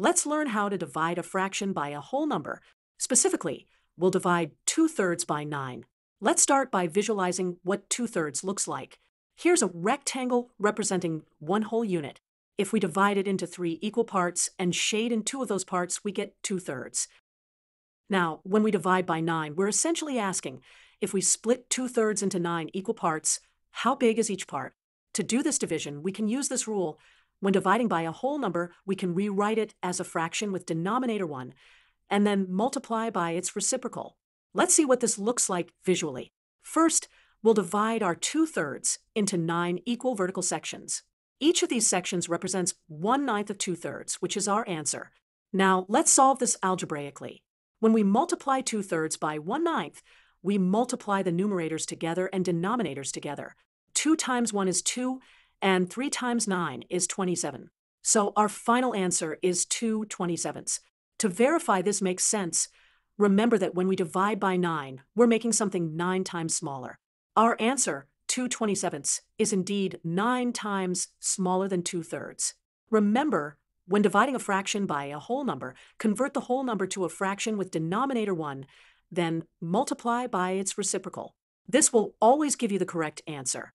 let's learn how to divide a fraction by a whole number. Specifically, we'll divide 2 thirds by 9. Let's start by visualizing what 2 thirds looks like. Here's a rectangle representing one whole unit. If we divide it into three equal parts and shade in two of those parts, we get 2 thirds. Now, when we divide by 9, we're essentially asking, if we split 2 thirds into 9 equal parts, how big is each part? To do this division, we can use this rule. When dividing by a whole number, we can rewrite it as a fraction with denominator 1, and then multiply by its reciprocal. Let's see what this looks like visually. First, we'll divide our 2 thirds into 9 equal vertical sections. Each of these sections represents 1 ninth of 2 thirds, which is our answer. Now, let's solve this algebraically. When we multiply 2 thirds by 1 ninth, we multiply the numerators together and denominators together. 2 times 1 is 2, and 3 times 9 is 27. So our final answer is 2 27ths. To verify this makes sense, remember that when we divide by 9, we're making something 9 times smaller. Our answer, 2 27ths, is indeed 9 times smaller than 2 thirds. Remember, when dividing a fraction by a whole number, convert the whole number to a fraction with denominator 1, then multiply by its reciprocal. This will always give you the correct answer.